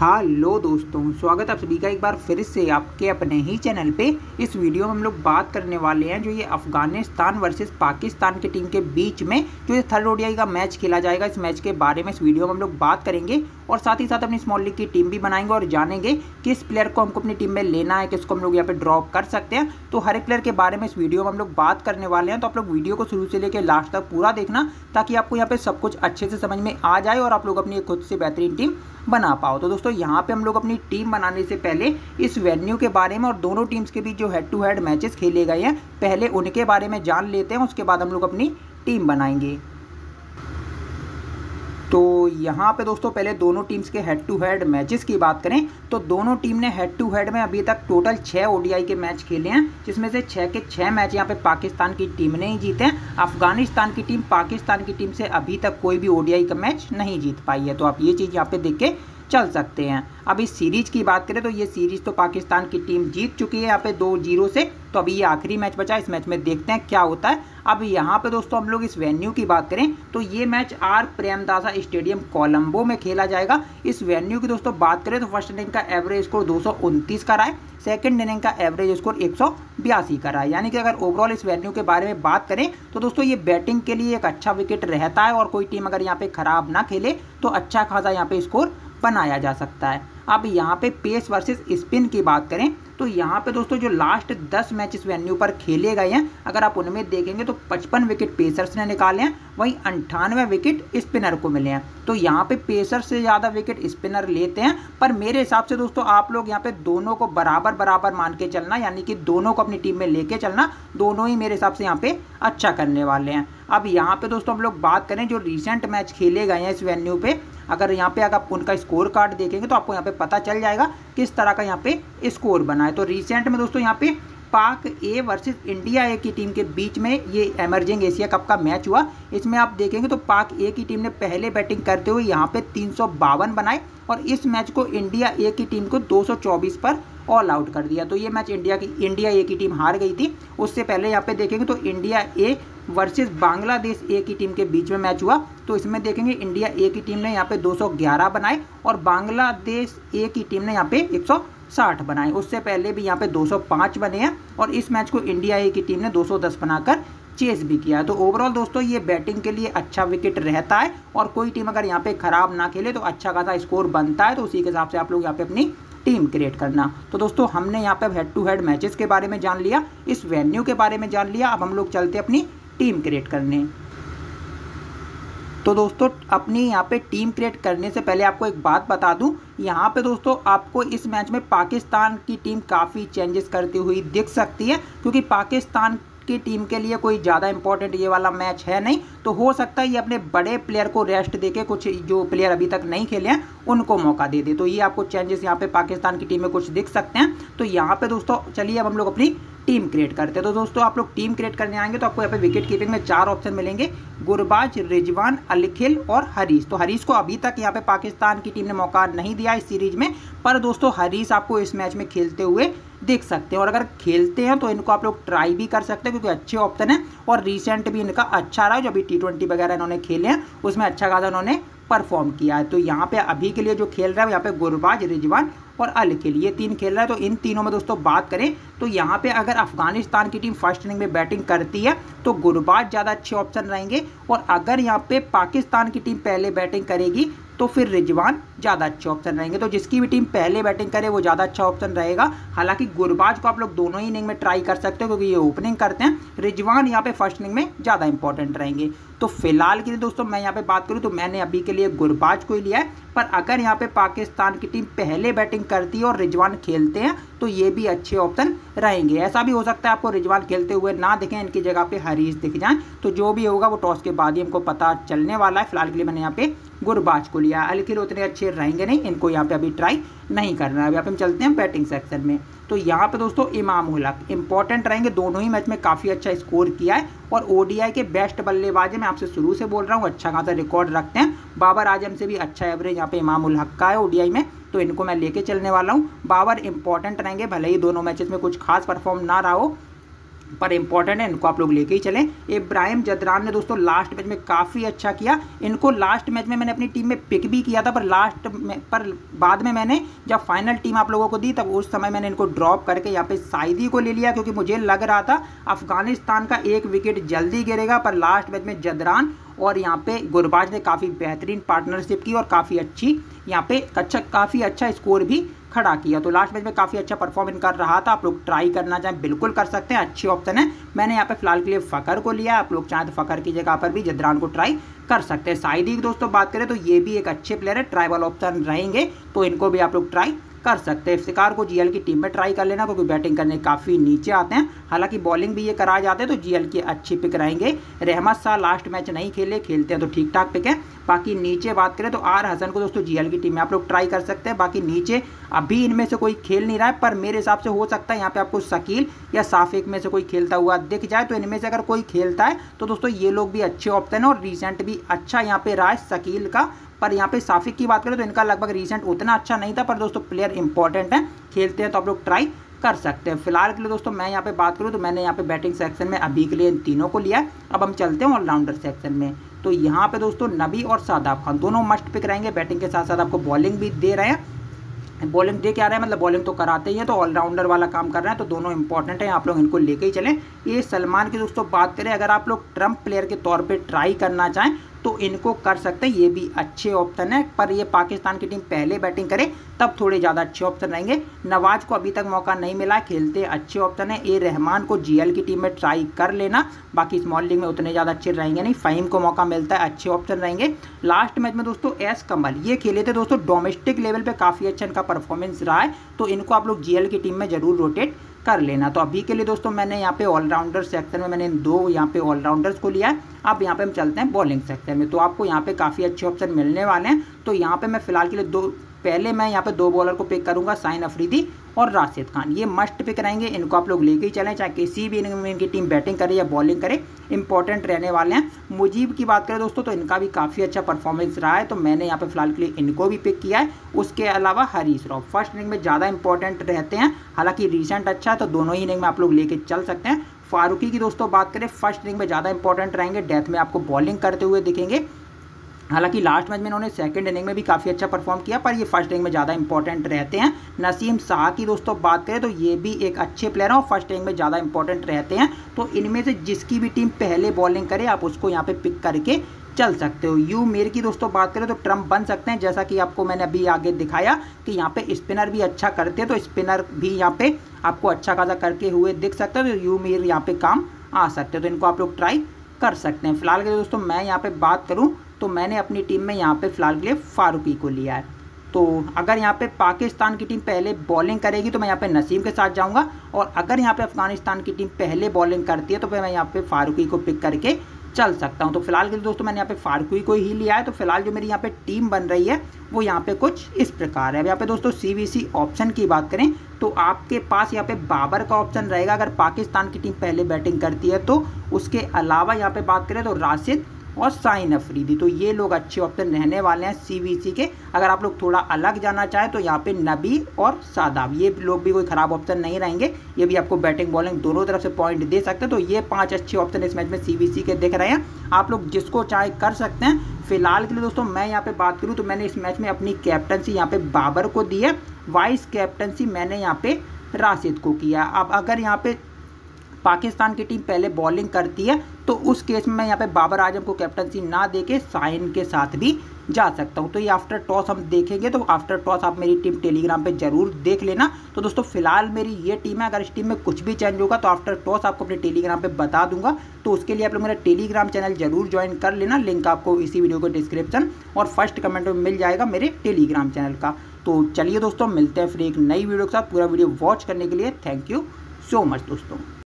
Hello दोस्तों, स्वागत है आप सभी का एक बार फिर से आपके अपने ही चैनल पे। इस वीडियो में हम लोग बात करने वाले हैं जो ये अफ़गानिस्तान वर्सेस पाकिस्तान की टीम के बीच में जो ये थर्ड ओडीआई का मैच खेला जाएगा, इस मैच के बारे में इस वीडियो में हम लोग बात करेंगे और साथ ही साथ अपनी स्मॉल लीग की टीम भी बनाएँगे और जानेंगे किस प्लेयर को हमको अपनी टीम में लेना है, किसको हम लोग यहाँ पे ड्रॉप कर सकते हैं। तो हर एक प्लेयर के बारे में इस वीडियो में हम लोग बात करने वाले हैं। तो आप लोग वीडियो को शुरू से लेकर लास्ट तक पूरा देखना ताकि आपको यहाँ पे सब कुछ अच्छे से समझ में आ जाए और आप लोग अपनी खुद से बेहतरीन टीम बना पाओ। तो दोस्तों, यहाँ पे हम लोग अपनी टीम बनाने से पहले इस वेन्यू के बारे में और दोनों टीम्स के बीच जो हेड टू हेड मैचेस खेले गए हैं, पहले उनके बारे में जान लेते हैं, उसके बाद हम लोग अपनी टीम बनाएँगे। तो यहाँ पे दोस्तों पहले दोनों टीम्स के हेड टू हेड मैचेस की बात करें तो दोनों टीम ने हेड टू हेड में अभी तक टोटल छः ओडीआई के मैच खेले हैं, जिसमें से छः के छः मैच यहाँ पे पाकिस्तान की टीम ने ही जीते हैं। अफ़गानिस्तान की टीम पाकिस्तान की टीम से अभी तक कोई भी ओडीआई का मैच नहीं जीत पाई है। तो आप ये चीज़ यहाँ पे देख के चल सकते हैं। अब इस सीरीज़ की बात करें तो ये सीरीज़ तो पाकिस्तान की टीम जीत चुकी है यहाँ पे दो ज़ीरो से। तो अभी ये आखिरी मैच बचा, इस मैच में देखते हैं क्या होता है। अब यहाँ पे दोस्तों हम लोग इस वेन्यू की बात करें तो ये match R Premadasa stadium Colombo में खेला जाएगा। इस वेन्यू की दोस्तों बात करें तो फ़र्स्ट इनिंग का एवरेज स्कोर दो का रहा है सेकेंड इनिंग का एवरेज स्कोर एक का रहा है। यानी कि अगर ओवरऑल इस वेन्यू के बारे में बात करें तो दोस्तों ये बैटिंग के लिए एक अच्छा विकेट रहता है और कोई टीम अगर यहाँ पे खराब ना खेले तो अच्छा खासा यहाँ पे स्कोर बनाया जा सकता है। अब यहाँ पे पेस वर्सेस स्पिन की बात करें तो यहाँ पे दोस्तों जो लास्ट 10 मैच इस वेन्यू पर खेले गए हैं, अगर आप उनमें देखेंगे तो 55 विकेट पेसर्स ने निकाले हैं, वहीं अंठानवे विकेट स्पिनर को मिले हैं। तो यहाँ पे पेसर से ज़्यादा विकेट स्पिनर लेते हैं, पर मेरे हिसाब से दोस्तों आप लोग यहाँ पे दोनों को बराबर बराबर मान के चलना, यानी कि दोनों को अपनी टीम में लेके चलना, दोनों ही मेरे हिसाब से यहाँ पे अच्छा करने वाले हैं। अब यहाँ पे दोस्तों हम लोग बात करें जो रिसेंट मैच खेले गए हैं इस वेन्यू पे। अगर यहाँ पे अगर आप उनका स्कोर कार्ड देखेंगे तो आपको यहाँ पे पता चल जाएगा किस तरह का यहाँ पे स्कोर बना है। तो रिसेंट में दोस्तों यहाँ पे पाक ए वर्सेस इंडिया ए की टीम के बीच में ये एमर्जिंग एशिया कप का मैच हुआ। इसमें आप देखेंगे तो पाक ए की टीम ने पहले बैटिंग करते हुए यहाँ पे तीन सौ बावन बनाए। और इस मैच को इंडिया ए की टीम को 224 पर ऑल आउट कर दिया। तो ये मैच इंडिया की, इंडिया ए की टीम हार गई थी। उससे पहले यहाँ पे देखेंगे तो India A versus Bangladesh A की टीम के बीच में मैच हुआ। तो इसमें देखेंगे इंडिया ए की टीम ने यहाँ पे 211 बनाए और बांग्लादेश ए की टीम ने यहाँ पे 160 बनाए। उससे पहले भी यहाँ पे 205 बने हैं और इस मैच को इंडिया ए की टीम ने 210 बनाकर चेस भी किया तो ओवरऑल दोस्तों, ये बैटिंग के लिए अच्छा विकेट रहता है और कोई टीम अगर यहाँ पे खराब ना खेले तो अच्छा खासा स्कोर बनता है तो उसी के हिसाब से आप लोग यहाँ पे अपनी टीम क्रिएट करना। तो दोस्तों, हमने यहाँ पे हेड टू हेड मैचेस के बारे में जान लिया, इस वेन्यू के बारे में जान लिया, अब हम लोग चलते अपनी टीम क्रिएट करने। तो दोस्तों, अपनी यहाँ पे टीम क्रिएट करने से पहले आपको एक बात बता दूँ, यहाँ पे दोस्तों, आपको इस मैच में पाकिस्तान की टीम काफ़ी चेंजेस करती हुई दिख सकती है, क्योंकि पाकिस्तान की टीम के लिए कोई ज़्यादा इंपॉर्टेंट ये वाला मैच है नहीं। तो हो सकता है ये अपने बड़े प्लेयर को रेस्ट देके कुछ जो प्लेयर अभी तक नहीं खेले हैं, उनको मौका दे दे। तो ये आपको चेंजेस यहाँ पे पाकिस्तान की टीम में कुछ दिख सकते हैं। तो यहाँ पे दोस्तों, चलिए अब हम लोग अपनी टीम क्रिएट करते हैं। तो दोस्तों, आप लोग टीम क्रिएट करने आएँगे तो आपको यहाँ पे विकेट कीपिंग में चार ऑप्शन मिलेंगे। गुरबाज, रिजवान, अलिखिल और हरीश। तो हरीश को अभी तक यहाँ पे पाकिस्तान की टीम ने मौका नहीं दिया इस सीरीज़ में, पर दोस्तों, हरीश आपको इस मैच में खेलते हुए देख सकते हैं। और अगर खेलते हैं तो इनको आप लोग ट्राई भी कर सकते हैं, क्योंकि अच्छे ऑप्शन है। और रिसेंट भी इनका अच्छा रहा जो अभी टी ट्वेंटी वगैरह इन्होंने खेले हैं, उसमें अच्छा खासा इन्होंने परफॉर्म किया है। तो यहाँ पे अभी के लिए जो खेल रहा है यहाँ पे गुरबाज, रिजवान और अल के लिए तीन खेल रहा है। तो इन तीनों में दोस्तों बात करें तो यहाँ पे अगर अफ़गानिस्तान की टीम फ़र्स्ट इनिंग में बैटिंग करती है तो गुरबाज ज़्यादा अच्छे ऑप्शन रहेंगे। और अगर यहाँ पे पाकिस्तान की टीम पहले बैटिंग करेगी तो फिर रिजवान ज़्यादा अच्छे ऑप्शन रहेंगे। तो जिसकी भी टीम पहले बैटिंग करे, वो ज़्यादा अच्छा ऑप्शन रहेगा। हालाँकि गुरबाज को आप लोग दोनों ही इनिंग में ट्राई कर सकते हो, क्योंकि ये ओपनिंग करते हैं। रिजवान यहाँ पे फ़र्स्ट इनिंग में ज़्यादा इंपॉर्टेंट रहेंगे। तो फ़िलहाल के लिए दोस्तों मैं यहाँ पे बात करूँ तो मैंने अभी के लिए गुरबाज को ही लिया है। पर अगर यहाँ पे पाकिस्तान की टीम पहले बैटिंग करती है और रिजवान खेलते हैं तो ये भी अच्छे ऑप्शन रहेंगे। ऐसा भी हो सकता है आपको रिजवान खेलते हुए ना दिखें, इनकी जगह पे हरीश दिख जाएँ। तो जो भी होगा वो टॉस के बाद ही हमको पता चलने वाला है। फ़िलहाल के लिए मैंने यहाँ पे गुरबाज को लिया अलखिल उतने अच्छे रहेंगे नहीं, इनको यहाँ पे अभी ट्राई नहीं करना है। अभी आप हम चलते हैं बैटिंग सेक्शन में। तो यहाँ पे दोस्तों इमाम उलक इंपॉर्टेंट रहेंगे। दोनों ही मैच में काफ़ी अच्छा स्कोर किया है और ओडीआई के बेस्ट बल्लेबाज मैं आपसे शुरू से बोल रहा हूँ अच्छा खासा रिकॉर्ड रखते हैं। बाबर आज़म से भी अच्छा एवरेज यहाँ पे इमाम हक का है ओडीआई में। तो इनको मैं लेके चलने वाला हूँ। बाबर इंपॉर्टेंट रहेंगे, भले ही दोनों मैचेस में कुछ खास परफॉर्म ना रहा हो। पर इंपॉर्टेंट है, इनको आप लोग लेके ही चलें। इब्राहिम जदरान ने दोस्तों लास्ट मैच में काफ़ी अच्छा किया। इनको लास्ट मैच में मैंने अपनी टीम में पिक भी किया था, पर लास्ट में, पर बाद में मैंने जब फाइनल टीम आप लोगों को दी, तब उस समय मैंने इनको ड्रॉप करके यहाँ पे साइदी को ले लिया, क्योंकि मुझे लग रहा था अफ़गानिस्तान का एक विकेट जल्दी गिरेगा, पर लास्ट मैच में जदरान और यहाँ पे गुरबाज ने काफ़ी बेहतरीन पार्टनरशिप की और काफ़ी अच्छी यहाँ पे अच्छा काफ़ी अच्छा स्कोर भी खड़ा किया। तो लास्ट मैच में काफ़ी अच्छा परफॉर्मेंस कर रहा था। आप लोग ट्राई करना चाहें, बिल्कुल कर सकते हैं। अच्छी ऑप्शन है। मैंने यहाँ पे फ़िलहाल के लिए फ़कर को लिया। आप लोग चाहें तो फ़कर की जगह पर भी जदरान को ट्राई कर सकते हैं। साइदी की दोस्तों बात करें तो ये भी एक अच्छे प्लेयर है। ट्राइबल ऑप्शन रहेंगे तो इनको भी आप लोग ट्राई कर सकते हैं। इफ्तिकार को जीएल की टीम में ट्राई कर लेना, क्योंकि बैटिंग करने काफ़ी नीचे आते हैं। हालाँकि बॉलिंग भी ये कराए जाते हैं तो जीएल की अच्छी पिक रहेंगे। रहमत शाह लास्ट मैच नहीं खेले, खेलते हैं तो ठीक ठाक पिक है। बाकी नीचे बात करें तो आर हसन को दोस्तों जीएल की टीम में आप लोग ट्राई कर सकते हैं। बाकी नीचे अभी इनमें से कोई खेल नहीं रहा है, पर मेरे हिसाब से हो सकता है यहाँ पे आपको शकील या साफिक में से कोई खेलता हुआ दिख जाए। तो इनमें से अगर कोई खेलता है तो दोस्तों ये लोग भी अच्छे ऑप्शन है और रिसेंट भी अच्छा यहाँ पे रहा है शकील का। पर यहाँ पे साफिक की बात करें तो इनका लगभग रिसेंट उतना अच्छा नहीं था, पर दोस्तों प्लेयर इंपॉर्टेंट है। खेलते हैं तो आप लोग ट्राई कर सकते हैं। फ़िलहाल के लिए दोस्तों मैं यहाँ पे बात करूँ तो मैंने यहाँ पे बैटिंग सेक्शन में अभी के लिए इन तीनों को लिया अब हम चलते हैं ऑलराउंडर सेक्शन में। तो यहाँ पे दोस्तों नबी और सादाब खान दोनों मस्ट पिक रहेंगे। बैटिंग के साथ साथ आपको बॉलिंग भी दे रहे हैं। बॉलिंग दे क्या रहे हैं? मतलब बॉलिंग तो कराते ही हैं तो ऑलराउंडर वाला काम कर रहे हैं तो दोनों इंपॉर्टेंट है। आप लोग इनको लेके ही चलें। ये सलमान की दोस्तों बात करें, अगर आप लोग ट्रंप प्लेयर के तौर पे ट्राई करना चाहें तो इनको कर सकते हैं। ये भी अच्छे ऑप्शन है, पर ये पाकिस्तान की टीम पहले बैटिंग करे, तब थोड़े ज़्यादा अच्छे ऑप्शन रहेंगे। नवाज़ को अभी तक मौका नहीं मिला, खेलते अच्छे ऑप्शन है। ए रहमान को जीएल की टीम में ट्राई कर लेना, बाकी स्मॉल लीग में उतने ज़्यादा अच्छे रहेंगे नहीं। फ़हीम को मौका मिलता है, अच्छे ऑप्शन रहेंगे। लास्ट मैच में दोस्तों एस कमल, ये खेले थे दोस्तों डोमेस्टिक लेवल पर काफ़ी अच्छा इनका परफॉर्मेंस रहा है तो इनको आप लोग जीएल की टीम में ज़रूर रोटेट कर लेना। तो अभी के लिए दोस्तों मैंने यहाँ पे ऑलराउंडर सेक्शन में मैंने इन दो यहाँ पे ऑलराउंडर्स को लिया है। अब यहाँ पे हम चलते हैं बॉलिंग सेक्शन में। तो आपको यहाँ पे काफ़ी अच्छे ऑप्शन मिलने वाले हैं। तो यहाँ पे मैं फ़िलहाल के लिए दो पहले मैं यहाँ पे दो बॉलर को पिक करूँगा, साइन अफरीदी और राशिद खान। ये मस्ट पिक रहेंगे, इनको आप लोग लेके ही चलें, चाहे किसी भी इनिंग में इनकी टीम बैटिंग करे या बॉलिंग करे इंपॉर्टेंट रहने वाले हैं। मुजीब की बात करें दोस्तों तो इनका भी काफ़ी अच्छा परफॉर्मेंस रहा है तो मैंने यहाँ पे फ़िलहाल के लिए इनको भी पिक किया है। उसके अलावा हरीश राव फ़र्स्ट इनिंग में ज़्यादा इंपॉर्टेंट रहते हैं, हालाँकि रिसेंट अच्छा है तो दोनों ही इनिंग में आप लोग लेके चल सकते हैं। फारूकी की दोस्तों बात करें फ़र्स्ट इनिंग में ज़्यादा इंपॉर्टेंट रहेंगे डेथ में आपको बॉलिंग करते हुए दिखेंगे। हालाँकि लास्ट मैच में इन्होंने सेकंड इनिंग में भी काफ़ी अच्छा परफॉर्म किया, पर ये फ़र्स्ट इनिंग में ज़्यादा इंपॉर्टेंट रहते हैं। नसीम शाह की दोस्तों बात करें तो ये भी एक अच्छे प्लेयर हैं और फ़र्स्ट इनिंग में ज़्यादा इंपॉर्टेंट रहते हैं। तो इनमें से जिसकी भी टीम पहले बॉलिंग करे, आप उसको यहाँ पे पिक करके चल सकते हो। यू मेरे की दोस्तों बात करें तो ट्रंप बन सकते हैं। जैसा कि आपको मैंने अभी आगे दिखाया कि यहाँ पे स्पिनर भी अच्छा करते हैं तो स्पिनर भी यहाँ पे आपको अच्छा खासा करके हुए दिख सकते हैं तो यू मेर यहाँ पे काम आ सकते हैं। तो इनको आप लोग ट्राई कर सकते हैं। फ़िलहाल के दोस्तों मैं यहाँ पे बात करूँ तो मैंने अपनी टीम में यहाँ पे फ़िलहाल के लिए फारूकी को लिया है तो अगर यहाँ पे पाकिस्तान की टीम पहले बॉलिंग करेगी तो मैं यहाँ पे नसीम के साथ जाऊँगा और अगर यहाँ पे अफ़गानिस्तान की टीम पहले बॉलिंग करती है तो फिर मैं यहाँ पे फारूकी को पिक करके चल सकता हूँ तो फ़िलहाल के लिए दोस्तों मैंने यहाँ पे फारूकी को ही लिया है तो फ़िलहाल जो मेरी यहाँ पे टीम बन रही है वो यहाँ पे कुछ इस प्रकार है अब यहाँ पे दोस्तों सीवीसी ऑप्शन की बात करें तो आपके पास यहाँ पे बाबर का ऑप्शन रहेगा अगर पाकिस्तान की टीम पहले बैटिंग करती है तो उसके अलावा यहाँ पे बात करें तो राशिद और साइन अफरीदी तो ये लोग अच्छे ऑप्शन रहने वाले हैं सीवीसी के। अगर आप लोग थोड़ा अलग जाना चाहें तो यहाँ पे नबी और सादाब, ये लोग भी कोई ख़राब ऑप्शन नहीं रहेंगे। ये भी आपको बैटिंग बॉलिंग दोनों तरफ़ से पॉइंट दे सकते हैं। तो ये पाँच अच्छे ऑप्शन इस मैच में सी के दिख रहे हैं। आप लोग जिसको चाहे कर सकते हैं। फ़िलहाल के लिए दोस्तों मैं यहाँ पे बात करूँ तो मैंने इस मैच में अपनी कैप्टनसी यहाँ पे बाबर को दी है। वाइस कैप्टनसी मैंने यहाँ पे राशिद को किया अब अगर यहाँ पे पाकिस्तान की टीम पहले बॉलिंग करती है तो उस केस में मैं यहाँ पे बाबर आज़म को कैप्टनसी ना दे के साइन के साथ भी जा सकता हूँ। तो ये आफ्टर टॉस हम देखेंगे तो आफ्टर टॉस आप मेरी टीम टेलीग्राम पे ज़रूर देख लेना। तो दोस्तों, फ़िलहाल मेरी ये टीम है, अगर इस टीम में कुछ भी चेंज होगा तो आफ्टर टॉस आपको अपने टेलीग्राम पे बता दूँगा। तो उसके लिए आप लोग मेरा टेलीग्राम चैनल ज़रूर ज्वाइन कर लेना। लिंक आपको इसी वीडियो के डिस्क्रिप्शन और फ़र्स्ट कमेंट में मिल जाएगा मेरे टेलीग्राम चैनल का। तो चलिए दोस्तों, मिलते हैं फिर एक नई वीडियो के साथ। पूरा वीडियो वॉच करने के लिए थैंक यू सो मच दोस्तों।